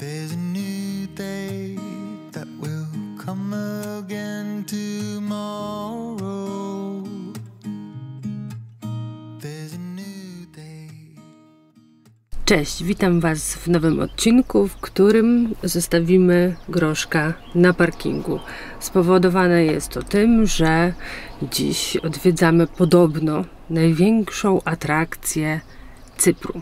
There's a new day that will come again tomorrow. There's a new day. Cześć, witam Was w nowym odcinku, w którym zostawimy groszka na parkingu. Spowodowane jest to tym, że dziś odwiedzamy podobno największą atrakcję Cypru.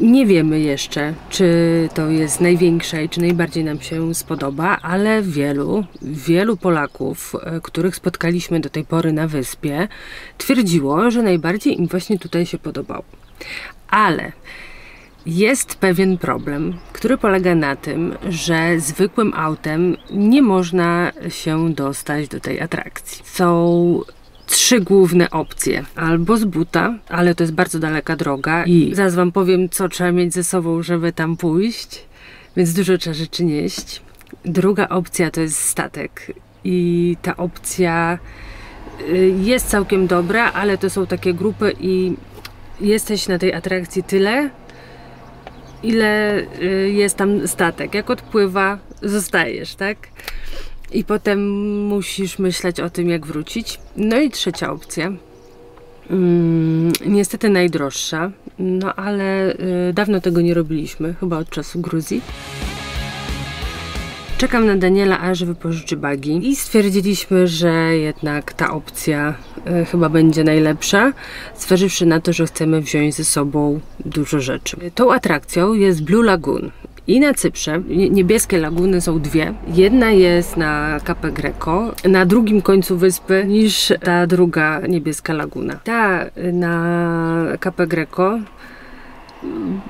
Nie wiemy jeszcze, czy to jest największa i czy najbardziej nam się spodoba, ale wielu, wielu Polaków, e, których spotkaliśmy do tej pory na wyspie, twierdziło, że najbardziej im właśnie tutaj się podobało. Ale jest pewien problem, który polega na tym, że zwykłym autem nie można się dostać do tej atrakcji. Są trzy główne opcje. Albo z buta, ale to jest bardzo daleka droga i zaraz wam powiem, co trzeba mieć ze sobą, żeby tam pójść, więc dużo trzeba rzeczy nieść. Druga opcja to jest statek i ta opcja y, jest całkiem dobra, ale to są takie grupy i jesteś na tej atrakcji tyle, ile y, jest tam statek. Jak odpływa, zostajesz, tak? I potem musisz myśleć o tym, jak wrócić. No i trzecia opcja. Mm, niestety najdroższa, no ale y, dawno tego nie robiliśmy, chyba od czasu Gruzji. Czekam na Daniela, aż wypożyczy bagi i stwierdziliśmy, że jednak ta opcja y, chyba będzie najlepsza, zważywszy na to, że chcemy wziąć ze sobą dużo rzeczy. Tą atrakcją jest Blue Lagoon. I na Cyprze nie- niebieskie laguny są dwie. Jedna jest na Cape Greco, na drugim końcu wyspy niż ta druga niebieska laguna. Ta na Cape Greco, mm,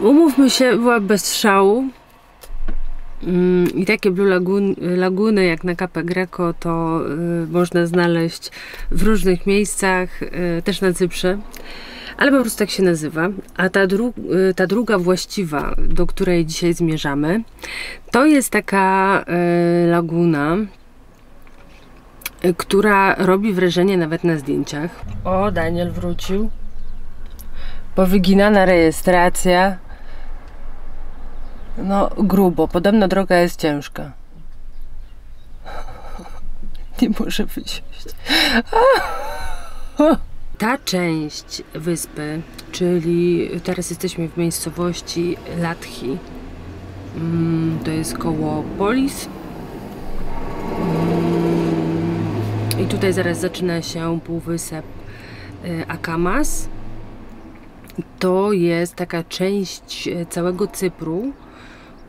umówmy się, była bez szału. Mm, I takie Blue Lagoon, laguny jak na Cape Greco to y, można znaleźć w różnych miejscach, y, też na Cyprze. Ale po prostu tak się nazywa. A ta, dru y, ta druga właściwa, do której dzisiaj zmierzamy, to jest taka y, laguna, y, która robi wrażenie nawet na zdjęciach. O, Daniel wrócił. Powyginana rejestracja. No, grubo. Podobno droga jest ciężka. Nie może wysiąść. Ta część wyspy, czyli teraz jesteśmy w miejscowości Latchi. Mm, To jest koło Polis. Mm, I tutaj zaraz zaczyna się półwysep y, Akamas. To jest taka część e, całego Cypru,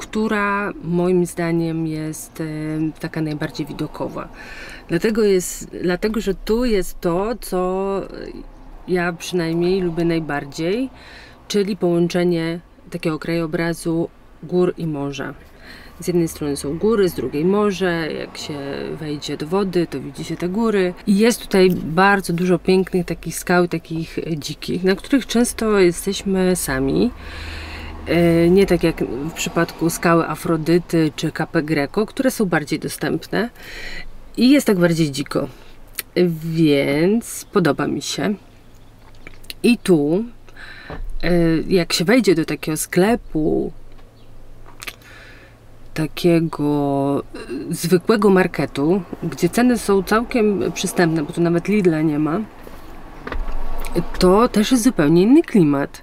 która moim zdaniem jest e, taka najbardziej widokowa. Dlatego, jest, dlatego, że tu jest to, co ja przynajmniej lubię najbardziej, czyli połączenie takiego krajobrazu gór i morza. Z jednej strony są góry, z drugiej morze. Jak się wejdzie do wody, to widzi się te góry. I jest tutaj bardzo dużo pięknych takich skał, takich dzikich, na których często jesteśmy sami. E, Nie tak jak w przypadku skały Afrodyty czy Cape Greco, które są bardziej dostępne. I jest tak bardziej dziko. Więc podoba mi się. I tu, e, jak się wejdzie do takiego sklepu, takiego e, zwykłego marketu, gdzie ceny są całkiem przystępne, bo tu nawet Lidla nie ma, to też jest zupełnie inny klimat.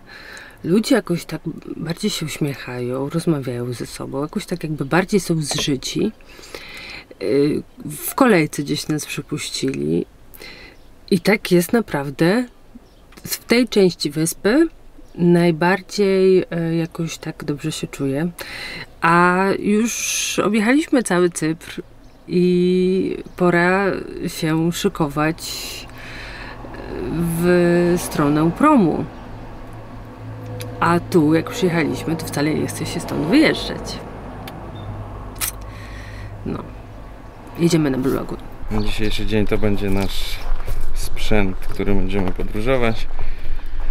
Ludzie jakoś tak bardziej się uśmiechają, rozmawiają ze sobą, jakoś tak jakby bardziej są zżyci. Y, W kolejce gdzieś nas przypuścili. I tak jest naprawdę w tej części wyspy najbardziej e, jakoś tak dobrze się czuję. A już objechaliśmy cały Cypr i pora się szykować w stronę promu. A tu, jak przyjechaliśmy, to wcale nie chce się stąd wyjeżdżać. No. Jedziemy na Blue Lagoon. Dzisiejszy dzień to będzie nasz sprzęt, którym będziemy podróżować.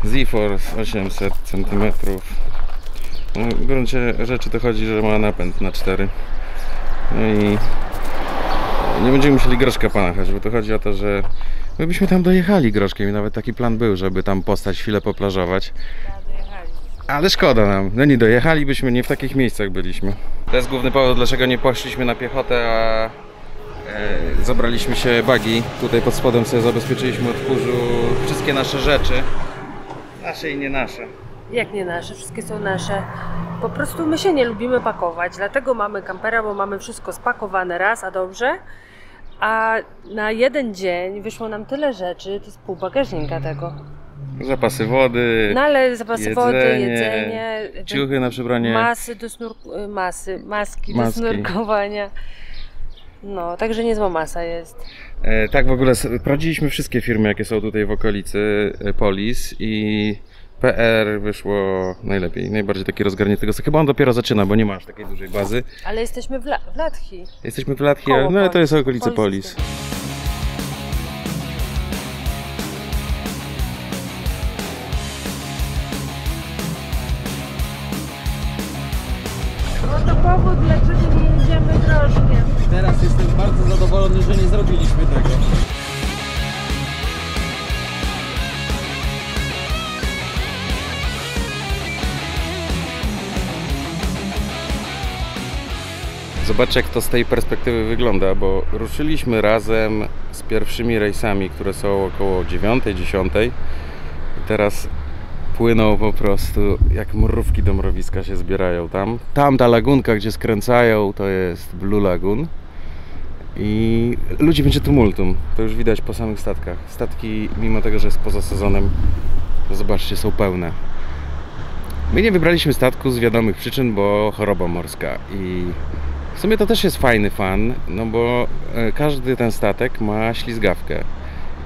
Z-Force 800 cm. W gruncie rzeczy to chodzi, że ma napęd na 4. No i nie będziemy musieli groszka panachać, bo to chodzi o to, że my byśmy tam dojechali groszkiem i nawet taki plan był, żeby tam postać chwilę poplażować. Ale szkoda nam. No nie dojechalibyśmy, nie w takich miejscach byliśmy. To jest główny powód, dlaczego nie poszliśmy na piechotę, a e, zabraliśmy się bagi. Tutaj pod spodem sobie zabezpieczyliśmy od kurzu wszystkie nasze rzeczy. Nasze i nie nasze. Jak nie nasze, wszystkie są nasze. Po prostu my się nie lubimy pakować, dlatego mamy kampera, bo mamy wszystko spakowane raz, a dobrze. A na jeden dzień wyszło nam tyle rzeczy, to jest pół bagażnika tego. Zapasy wody, No ale zapasy wody, jedzenie, jedzenie, ciuchy na przebranie. masy do snur... y, masy, maski, Maski. do snurkowania. No, także niezła masa jest. E, tak, w ogóle sprawdziliśmy wszystkie firmy, jakie są tutaj w okolicy e, Polis i PR wyszło najlepiej, najbardziej taki rozgarnięty. Tego Chyba on dopiero zaczyna, bo nie ma aż takiej dużej bazy. Ale jesteśmy w, La- w. Jesteśmy w Latchi, Koło no, ale to jest okolice Polis Polis. To powód, dlaczego nie jedziemy drożnie. Teraz jestem bardzo zadowolony, że nie zrobiliśmy tego. Zobaczcie, jak to z tej perspektywy wygląda, bo ruszyliśmy razem z pierwszymi rejsami, które są około 9-10. I teraz płyną po prostu, jak mrówki do mrowiska się zbierają tam. Tam ta lagunka, gdzie skręcają, to jest Blue Lagoon. I ludzi będzie tumultum. To już widać po samych statkach. Statki, mimo tego, że jest poza sezonem, to zobaczcie, są pełne. My nie wybraliśmy statku z wiadomych przyczyn, bo choroba morska i w sumie to też jest fajny fan, no bo e, każdy ten statek ma ślizgawkę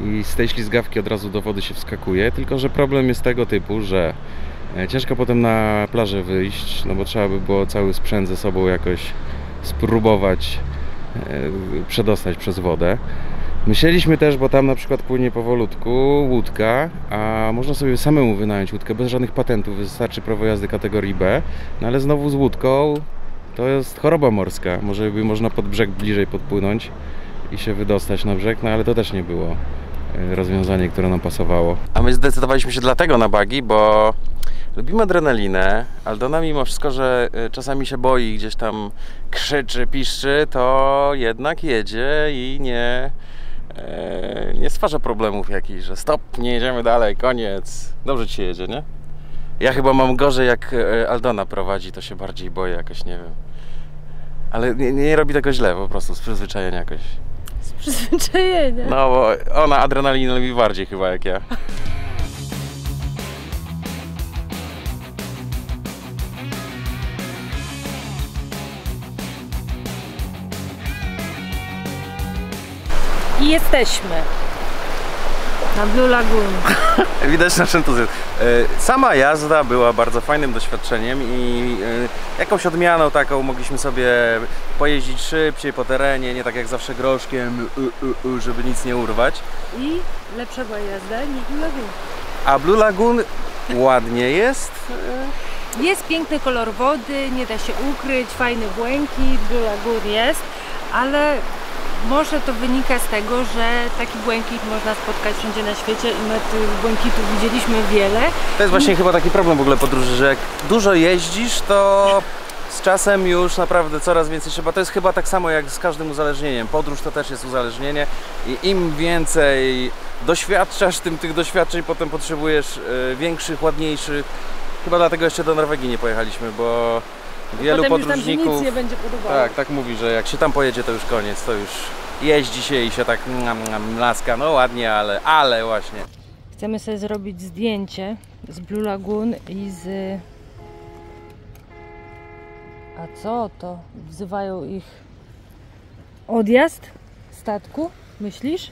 i z tej ślizgawki od razu do wody się wskakuje, tylko że problem jest tego typu, że e, ciężko potem na plażę wyjść, no bo trzeba by było cały sprzęt ze sobą jakoś spróbować e, przedostać przez wodę. Myśleliśmy też, bo tam na przykład płynie powolutku łódka, a można sobie samemu wynająć łódkę bez żadnych patentów, wystarczy prawo jazdy kategorii B, no ale znowu z łódką to jest choroba morska. Może by można pod brzeg bliżej podpłynąć i się wydostać na brzeg, no ale to też nie było e, rozwiązanie, które nam pasowało. A my zdecydowaliśmy się dlatego na bagi, bo lubimy adrenalinę. Aldona mimo wszystko, że e, czasami się boi, gdzieś tam krzyczy, piszczy, to jednak jedzie i nie, e, nie stwarza problemów jakichś, że stop, nie jedziemy dalej, koniec. Dobrze ci się jedzie, nie? Ja chyba mam gorzej jak Aldona prowadzi, to się bardziej boję jakoś, nie wiem. Ale nie, nie robi tego źle, po prostu z przyzwyczajenia jakoś. Z przyzwyczajenia. No bo ona adrenalinę lubi bardziej chyba jak ja. I jesteśmy. Na Blue Lagoon. Widać nasz entuzjazm. E, Sama jazda była bardzo fajnym doświadczeniem i e, jakąś odmianą taką mogliśmy sobie pojeździć szybciej po terenie, nie tak jak zawsze groszkiem, żeby nic nie urwać. I lepsza była jazda niż Blue Lagoon. A Blue Lagoon ładnie jest. Jest piękny kolor wody, nie da się ukryć, fajny błękit, Blue Lagoon jest, ale może to wynika z tego, że taki błękit można spotkać wszędzie na świecie i my tych błękitów widzieliśmy wiele. To jest właśnie chyba taki problem w ogóle podróży, że jak dużo jeździsz, to z czasem już naprawdę coraz więcej trzeba. To jest chyba tak samo jak z każdym uzależnieniem. Podróż to też jest uzależnienie i im więcej doświadczasz, tym tych doświadczeń potem potrzebujesz e, większych, ładniejszych. Chyba dlatego jeszcze do Norwegii nie pojechaliśmy, bo wielu Potem już tam się podróżników nic nie będzie podobało. tak, tak mówi, że jak się tam pojedzie, to już koniec, to już jeździ się i się tak laska, no ładnie, ale, ale właśnie. Chcemy sobie zrobić zdjęcie z Blue Lagoon i z... A co to? Wzywają ich odjazd statku, myślisz?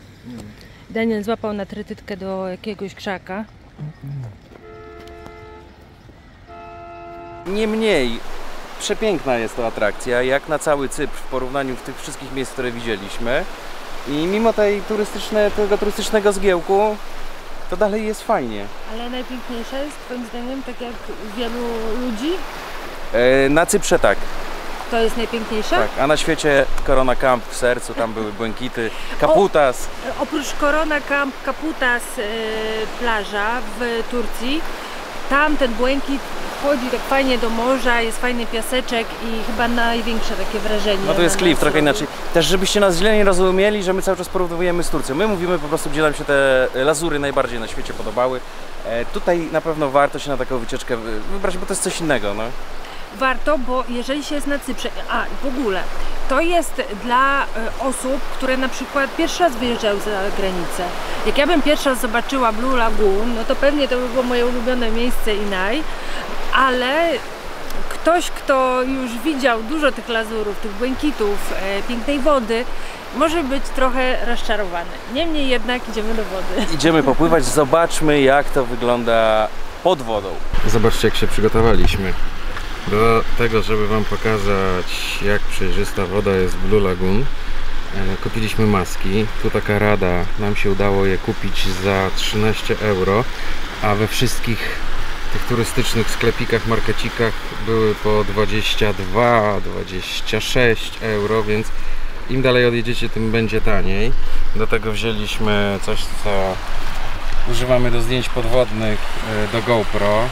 Daniel złapał na trytytkę do jakiegoś krzaka. Niemniej przepiękna jest to atrakcja, jak na cały Cypr w porównaniu w tych wszystkich miejsc, które widzieliśmy. I mimo tej turystyczne, tego turystycznego zgiełku, to dalej jest fajnie. Ale najpiękniejsza jest, twoim zdaniem, tak jak wielu ludzi, E, na Cyprze tak, to jest najpiękniejsza? tak, a na świecie Corona Camp w sercu, tam były błękity, Kaputas. Oprócz Korona Camp Kaputas y, plaża w Turcji, tam ten błękit wchodzi tak fajnie do morza, jest fajny piaseczek i chyba największe takie wrażenie. No to jest klif, trochę inaczej. Też żebyście nas źle nie rozumieli, że my cały czas porównujemy z Turcją. My mówimy po prostu, gdzie nam się te lazury najbardziej na świecie podobały. E, tutaj na pewno warto się na taką wycieczkę wy- wybrać, bo to jest coś innego. No. Warto, bo jeżeli się jest na Cyprze, a w ogóle, to jest dla e, osób, które na przykład pierwszy raz wyjeżdżają za granicę. Jak ja bym pierwszy raz zobaczyła Blue Lagoon, no to pewnie to by było moje ulubione miejsce i naj, ale ktoś, kto już widział dużo tych lazurów, tych błękitów, e, pięknej wody, może być trochę rozczarowany. Niemniej jednak idziemy do wody. Idziemy popływać, zobaczmy jak to wygląda pod wodą. Zobaczcie jak się przygotowaliśmy do tego, żeby Wam pokazać jak przejrzysta woda jest w Blue Lagoon. E, Kupiliśmy maski. Tu taka rada, nam się udało je kupić za 13 euro, a we wszystkich tych turystycznych sklepikach, markecikach były po 22, 26 euro, więc im dalej odjedziecie, tym będzie taniej. Do tego wzięliśmy coś, co używamy do zdjęć podwodnych e, do GoPro.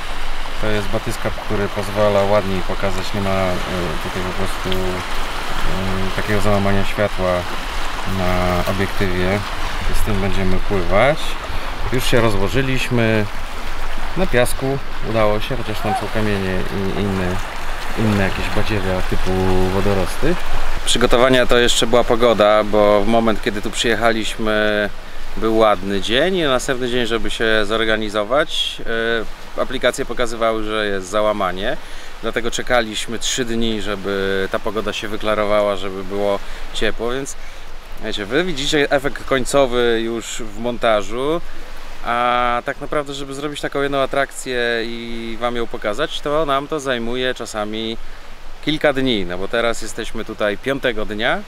To jest batyskap, który pozwala ładniej pokazać, nie ma e, tutaj po prostu e, takiego załamania światła na obiektywie. Z tym będziemy pływać. Już się rozłożyliśmy na piasku. Udało się, chociaż tam są kamienie i inne, inne jakieś badziewia typu wodorosty. Przygotowania to jeszcze była pogoda, bo w moment kiedy tu przyjechaliśmy był ładny dzień i na następny dzień, żeby się zorganizować, e, aplikacje pokazywały, że jest załamanie. Dlatego czekaliśmy 3 dni, żeby ta pogoda się wyklarowała, żeby było ciepło, więc wiecie, wy widzicie efekt końcowy już w montażu, a tak naprawdę, żeby zrobić taką jedną atrakcję i Wam ją pokazać, to nam to zajmuje czasami kilka dni, no bo teraz jesteśmy tutaj piątego dnia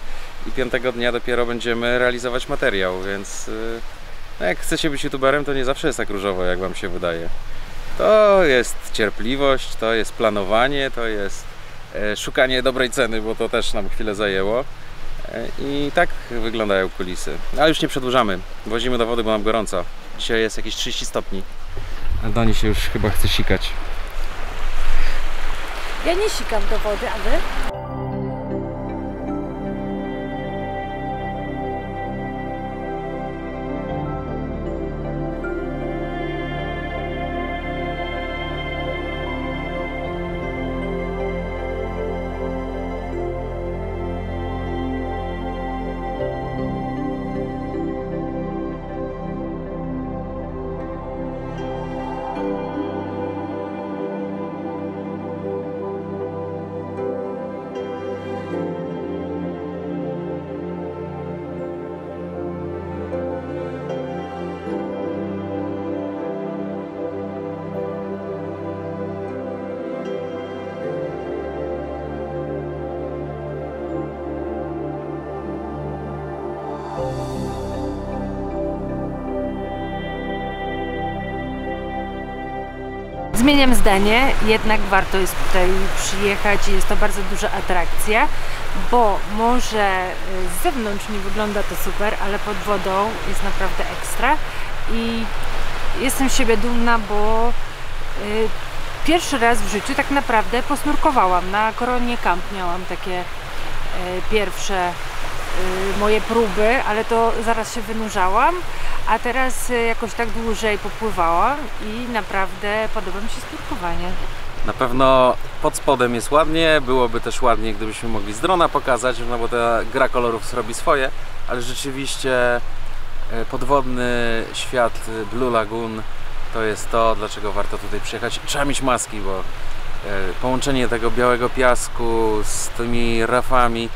i piątego dnia dopiero będziemy realizować materiał, więc y, no jak chcecie być youtuberem, to nie zawsze jest tak różowo, jak Wam się wydaje. To jest cierpliwość, to jest planowanie, to jest e, szukanie dobrej ceny, bo to też nam chwilę zajęło. E, I tak wyglądają kulisy. Ale już nie przedłużamy. Wozimy do wody, bo nam gorąco. Dzisiaj jest jakieś 30 stopni. A Dani się już chyba chce sikać. Ja nie sikam do wody, a wy? Zmieniam zdanie, jednak warto jest tutaj przyjechać i jest to bardzo duża atrakcja, bo może y, z zewnątrz nie wygląda to super, ale pod wodą jest naprawdę ekstra i jestem z siebie dumna, bo y, pierwszy raz w życiu tak naprawdę posnurkowałam. Na Koronie Camp miałam takie y, pierwsze moje próby, ale to zaraz się wynurzałam, a teraz y, jakoś tak dłużej popływałam i naprawdę podoba mi się snurkowanie. Na pewno pod spodem jest ładnie, byłoby też ładnie, gdybyśmy mogli z drona pokazać, no bo ta gra kolorów zrobi swoje, ale rzeczywiście e, podwodny świat Blue Lagoon to jest to, dlaczego warto tutaj przyjechać. Trzeba mieć maski, bo e, połączenie tego białego piasku z tymi rafami,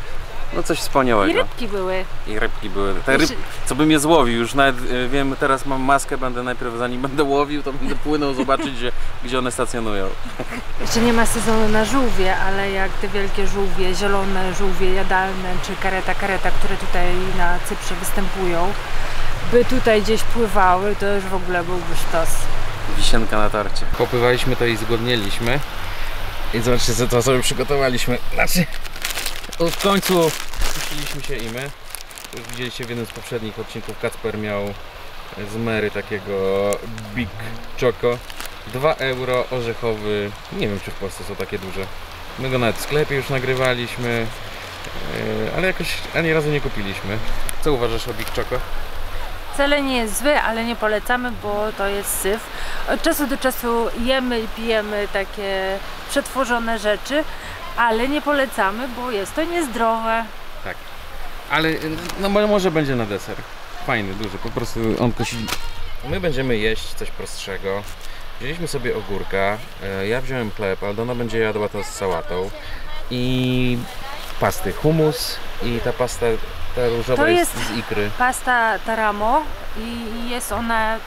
no coś I wspaniałego. rybki były. I rybki były. Te ryb, Jeszcze- co bym je złowił, już nawet e, wiem, teraz mam maskę, będę najpierw zanim będę łowił, to będę płynął zobaczyć, gdzie, gdzie one stacjonują. Jeszcze nie ma sezonu na żółwie, ale jak te wielkie żółwie, zielone żółwie jadalne, czy kareta kareta, które tutaj na Cyprze występują, by tutaj gdzieś pływały, to już w ogóle byłby sztos. Wisienka na torcie. Popływaliśmy to i zgodnieliśmy. I zobaczcie co to sobie przygotowaliśmy. Znaczy, w końcu spuściliśmy się i my. Już widzieliście w jednym z poprzednich odcinków Kacper miał z Mary takiego Big Choco. 2 euro orzechowy. Nie wiem, czy w Polsce są takie duże. My go nawet w sklepie już nagrywaliśmy, yy, ale jakoś ani razu nie kupiliśmy. Co uważasz o Big Choco? Wcale nie jest zły, ale nie polecamy, bo to jest syf. Od czasu do czasu jemy i pijemy takie przetworzone rzeczy, ale nie polecamy, bo jest to niezdrowe. Ale no mo- może będzie na deser. Fajny, duży, po prostu on kosi. My będziemy jeść coś prostszego. Wzięliśmy sobie ogórka, e, ja wziąłem chleb, Aldona będzie jadła to z sałatą i pasty, humus i ta pasta ta różowa To jest, jest- z ikry. Pasta taramo i jest ona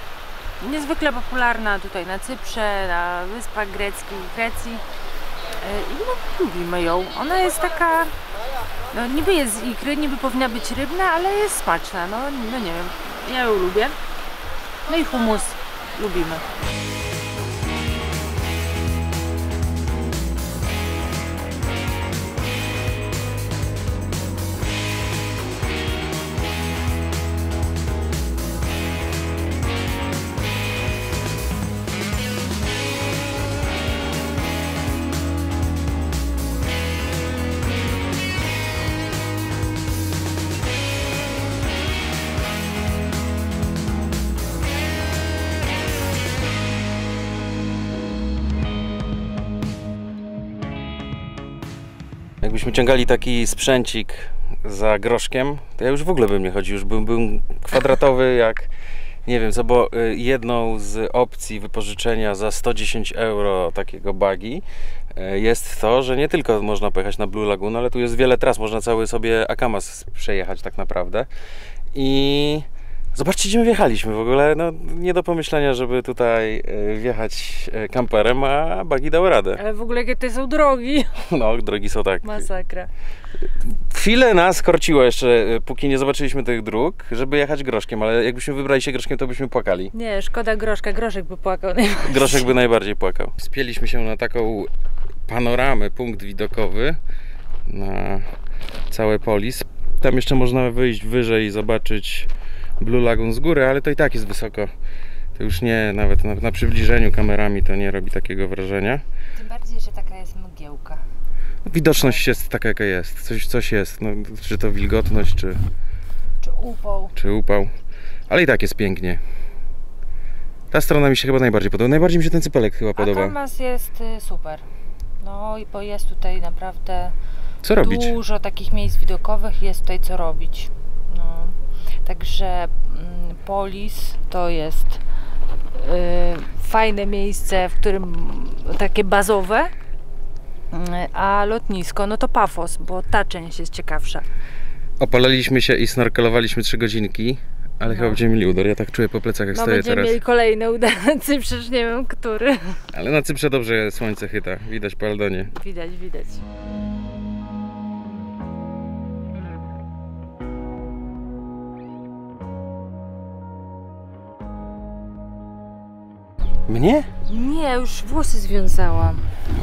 niezwykle popularna tutaj na Cyprze, na Wyspach Greckich, Grecji. E, I no, lubimy ją. Ona jest taka, no niby jest z ikry, niby powinna być rybna, ale jest smaczna. No, no nie wiem, ja ją lubię. No i humus lubimy. Jakbyśmy ciągali taki sprzęcik za groszkiem, to ja już w ogóle bym nie chodził, już bym był kwadratowy jak nie wiem co, bo y, jedną z opcji wypożyczenia za 110 euro takiego buggy y, jest to, że nie tylko można pojechać na Blue Lagoon, ale tu jest wiele tras, można cały sobie Akamas przejechać tak naprawdę. I zobaczcie gdzie my wjechaliśmy w ogóle, no nie do pomyślenia, żeby tutaj y, wjechać y, kamperem, a buggy dał radę. Ale w ogóle jakie to są drogi. No, drogi są tak Masakra. Chwilę nas korciło jeszcze, y, póki nie zobaczyliśmy tych dróg, żeby jechać groszkiem, ale jakbyśmy wybrali się groszkiem, to byśmy płakali. Nie, szkoda groszka, groszek by płakał. Groszek by najbardziej płakał. Spieliśmy się na taką panoramę, punkt widokowy na całe Polis. Tam jeszcze można wyjść wyżej i zobaczyć Blue Lagoon z góry, ale to i tak jest wysoko. To już nie, nawet na, na przybliżeniu kamerami to nie robi takiego wrażenia. Tym bardziej, że taka jest mgiełka. Widoczność jest taka jaka jest, coś, coś jest, no, czy to wilgotność, czy, Czy upał. czy upał, ale i tak jest pięknie. Ta strona mi się chyba najbardziej podoba. Najbardziej mi się ten cypelek chyba podoba. Tomas jest y, super. No i bo jest tutaj naprawdę Co robić? dużo takich miejsc widokowych, jest tutaj co robić. No. Także mm, Polis to jest y, fajne miejsce, w którym takie bazowe, y, a lotnisko no to Pafos, bo ta część jest ciekawsza. Opalaliśmy się i snorkelowaliśmy 3 godzinki, ale chyba będziemy mieli udar. Ja tak czuję po plecach jak No stoję będziemy teraz. mieli kolejne udacy, przecież nie wiem który. Ale na Cyprze dobrze słońce chyta. Widać po Aldonie. Widać, widać. Mnie? Nie, już włosy związałam.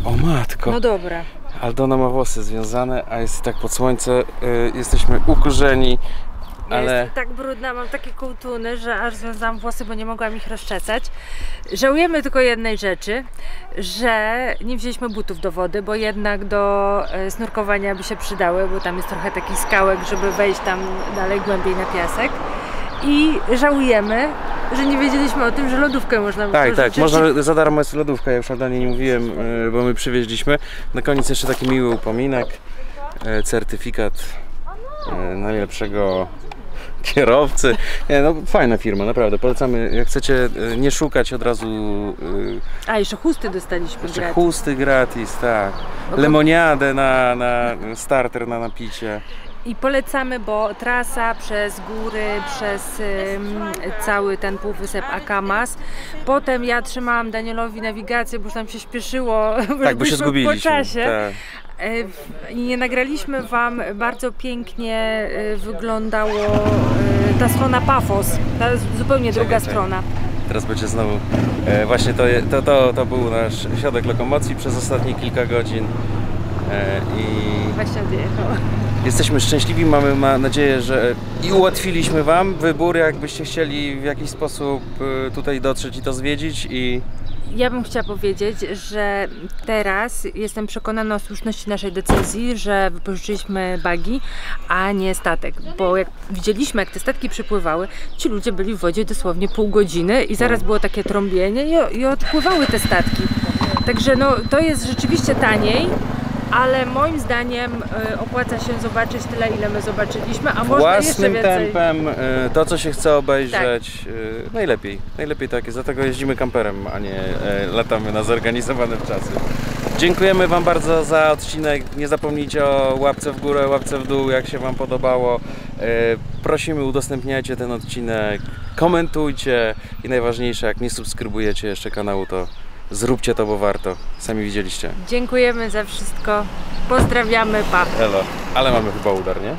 O matko. No dobra. Aldona ma włosy związane, a jest tak pod słońce. Y, jesteśmy ukurzeni, Ja ale jestem tak brudna, mam takie kołtuny, że aż związałam włosy, bo nie mogłam ich rozczesać. Żałujemy tylko jednej rzeczy, że nie wzięliśmy butów do wody, bo jednak do e, snurkowania by się przydały, bo tam jest trochę takich skałek, żeby wejść tam dalej głębiej na piasek. I żałujemy, że nie wiedzieliśmy o tym, że lodówkę można tak, tak, można za darmo jest lodówka, ja już Aldonie nie mówiłem, y, bo my przywieźliśmy. Na koniec jeszcze taki miły upominek, y, certyfikat y, najlepszego kierowcy. Nie, no fajna firma, naprawdę, polecamy. Jak chcecie nie szukać od razu y, A, jeszcze chusty dostaliśmy Jeszcze gratis. chusty gratis, tak. Lemoniadę na, na starter na napicie. I polecamy, bo trasa przez góry, przez cały ten półwysep Akamas. Potem ja trzymałam Danielowi nawigację, bo już nam się śpieszyło. Tak, bo się zgubiliśmy. Po czasie. Tak. E, nie nagraliśmy Wam, bardzo pięknie e, wyglądało e, ta strona Pafos, ta zupełnie druga czekaj. strona. Teraz będzie znowu. E, właśnie to, to, to, to był nasz środek lokomocji przez ostatnie kilka godzin. E, I Właśnie odjechał. Jesteśmy szczęśliwi, mamy ma nadzieję, że i ułatwiliśmy Wam wybór, jakbyście chcieli w jakiś sposób e, tutaj dotrzeć i to zwiedzić i Ja bym chciała powiedzieć, że teraz jestem przekonana o słuszności naszej decyzji, że wypożyczyliśmy bagi, a nie statek. Bo jak widzieliśmy, jak te statki przypływały, ci ludzie byli w wodzie dosłownie pół godziny i zaraz było takie trąbienie i, i odpływały te statki. Także no, to jest rzeczywiście taniej, ale moim zdaniem y, opłaca się zobaczyć tyle, ile my zobaczyliśmy, a można jeszcze Własnym więcej. tempem, y, to co się chce obejrzeć, y, najlepiej. Najlepiej tak jest, dlatego jeździmy kamperem, a nie latamy na zorganizowane czasy. Dziękujemy Wam bardzo za odcinek. Nie zapomnijcie o łapce w górę, łapce w dół, jak się Wam podobało. Prosimy, udostępniajcie ten odcinek, komentujcie i najważniejsze, jak nie subskrybujecie jeszcze kanału, to zróbcie to, bo warto. Sami widzieliście. Dziękujemy za wszystko. Pozdrawiamy, pa! Elo. Ale mamy chyba udar, nie?